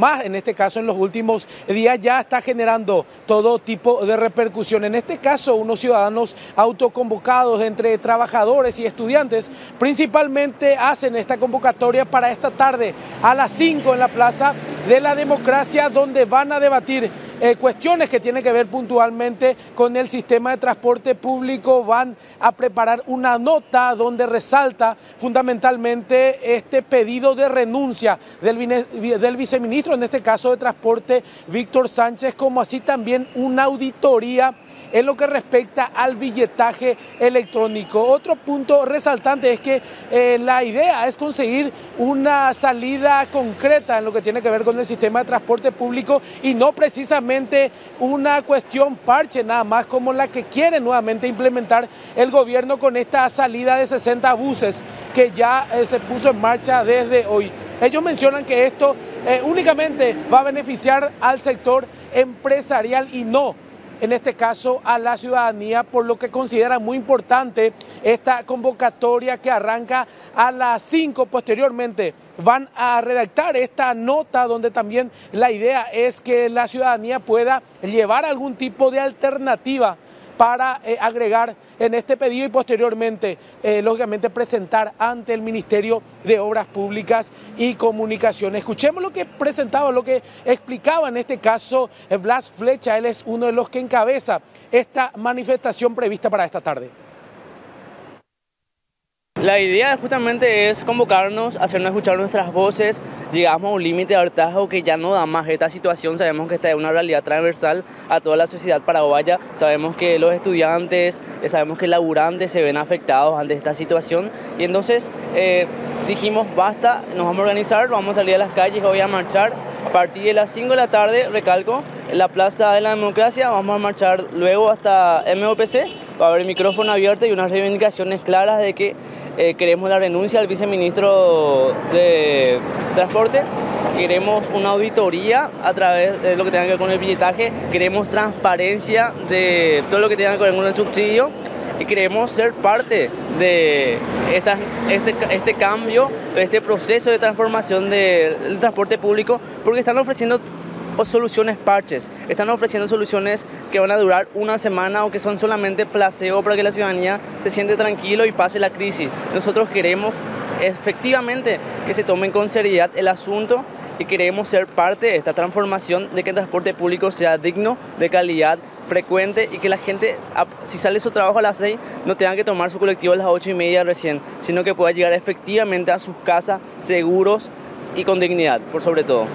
más en este caso en los últimos días ya está generando todo tipo de repercusión. En este caso, unos ciudadanos autoconvocados entre trabajadores y estudiantes principalmente hacen esta convocatoria para esta tarde a las 5 en la Plaza de la Democracia donde van a debatir eh, cuestiones que tienen que ver puntualmente con el sistema de transporte público. Van a preparar una nota donde resalta fundamentalmente este pedido de renuncia del, del viceministro, en este caso de transporte, Víctor Sánchez, como así también una auditoría en lo que respecta al billetaje electrónico. Otro punto resaltante es que eh, la idea es conseguir una salida concreta en lo que tiene que ver con el sistema de transporte público y no precisamente una cuestión parche nada más como la que quiere nuevamente implementar el gobierno con esta salida de 60 buses que ya eh, se puso en marcha desde hoy. Ellos mencionan que esto eh, únicamente va a beneficiar al sector empresarial y no en este caso a la ciudadanía, por lo que considera muy importante esta convocatoria que arranca a las 5 posteriormente. Van a redactar esta nota donde también la idea es que la ciudadanía pueda llevar algún tipo de alternativa para eh, agregar en este pedido y posteriormente, eh, lógicamente, presentar ante el Ministerio de Obras Públicas y Comunicaciones. Escuchemos lo que presentaba, lo que explicaba en este caso eh, Blas Flecha, él es uno de los que encabeza esta manifestación prevista para esta tarde. La idea justamente es convocarnos, hacernos escuchar nuestras voces, llegamos a un límite de hartazgo que ya no da más. Esta situación, sabemos que esta es una realidad transversal a toda la sociedad paraguaya, sabemos que los estudiantes, eh, sabemos que laburantes se ven afectados ante esta situación. Y entonces eh, dijimos basta, nos vamos a organizar, vamos a salir a las calles, voy a marchar a partir de las 5 de la tarde, recalco, en la Plaza de la Democracia, vamos a marchar luego hasta MOPC, va a haber micrófono abierto y unas reivindicaciones claras de que eh, queremos la renuncia al viceministro de Transporte, queremos una auditoría a través de lo que tenga que ver con el billetaje, queremos transparencia de todo lo que tenga que ver con el subsidio. Y queremos ser parte de esta, este, este cambio, este proceso de transformación del transporte público, porque están ofreciendo soluciones parches. Están ofreciendo soluciones que van a durar una semana o que son solamente placebo para que la ciudadanía se siente tranquilo y pase la crisis. Nosotros queremos efectivamente que se tomen con seriedad el asunto y queremos ser parte de esta transformación de que el transporte público sea digno, de calidad, frecuente y que la gente, si sale su trabajo a las 6, no tenga que tomar su colectivo a las 8 y media recién, sino que pueda llegar efectivamente a sus casas seguros y con dignidad, por sobre todo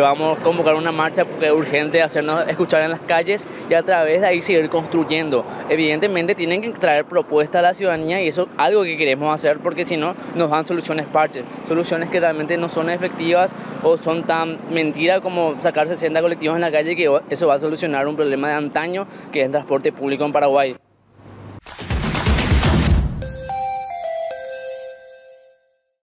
vamos a convocar una marcha porque es urgente hacernos escuchar en las calles y a través de ahí seguir construyendo. Evidentemente tienen que traer propuestas a la ciudadanía y eso es algo que queremos hacer porque si no nos dan soluciones parches, soluciones que realmente no son efectivas o son tan mentiras como sacar 60 colectivos en la calle que eso va a solucionar un problema de antaño que es el transporte público en Paraguay.